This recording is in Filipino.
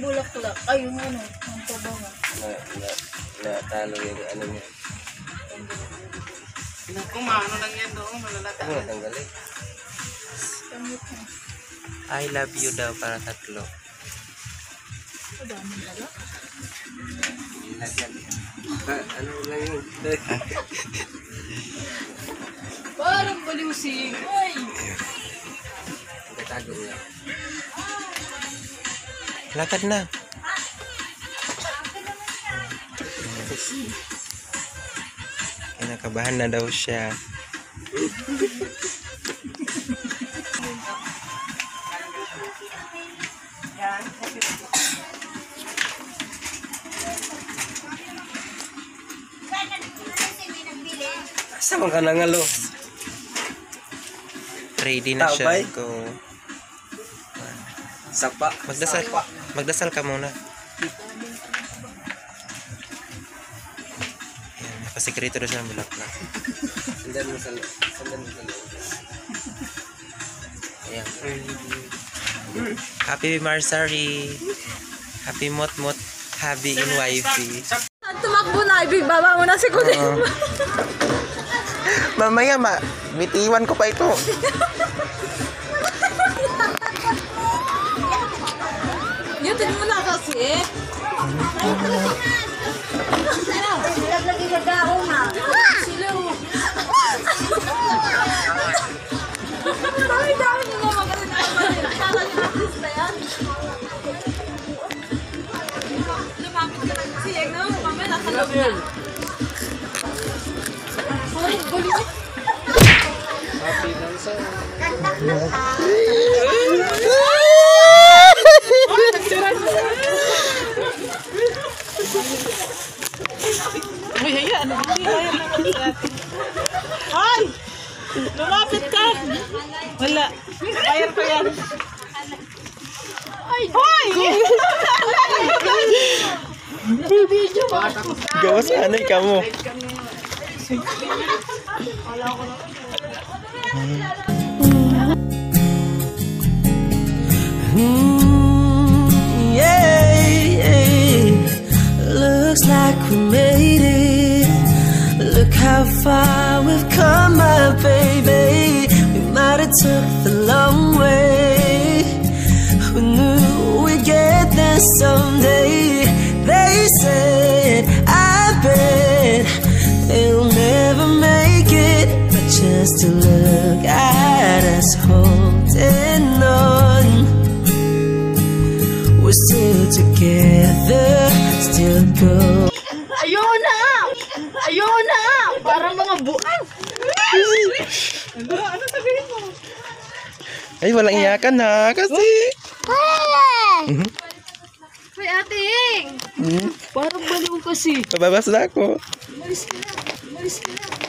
bulaklak. Ay, yung ano, ang pabango. Na, na, natalo yung ano niya. Kumano lang yan doon, malalata. Ano natanggalin? Kamit na. I love you daw para tatlo. Ang dami pala. Lagyan. Ano lang yun? Parang balusing. Ay! Katago niya. Lakad na. Kinakabahan na daw siya. Asa man ka nangalo? Ready na siya. Tabay? Go. Sapa. Magdasal. Magdasal ka muna. Ayan, nakasikreto na siya ng bulaklak. Sandan mo sa loob. Sandan mo sa loob. Ayan. Happy Marsari. Happy Mot Mot. Happy in wifey. Tumakbo na, ibig baba mo na si Kuya. Oo. Mamaya ma, bitiwan ko pa ito. Yutin mo na kasi. Lagi sa gaong na. Sila oh. Dami dami nila magaling na magaling. Para yung artista yan. Lumapit ka lang kasi. Yan na, mamaya nasa loob na. Ay, balik. Uy, hayaan. Hindi, hayaan atin. Ay! Lumapit ka! Wala. Fire ko yan. Ay! Hoy! Gawas anay ka mo. yeah, how far we've come, my baby. We might have took the long way. Who knew we'd get there someday? They said, I bet they'll never make it. But just to look at us holding on. We're still together, still go. Ayun na! Ayun na! Parang mga buang. Ano, ano sabihin mo? Ay, walang iyakan na kasi. Hoy, ating! Hmm, Parang baliw kasi. Pababas na ako. Malis ka na. Malis ka na.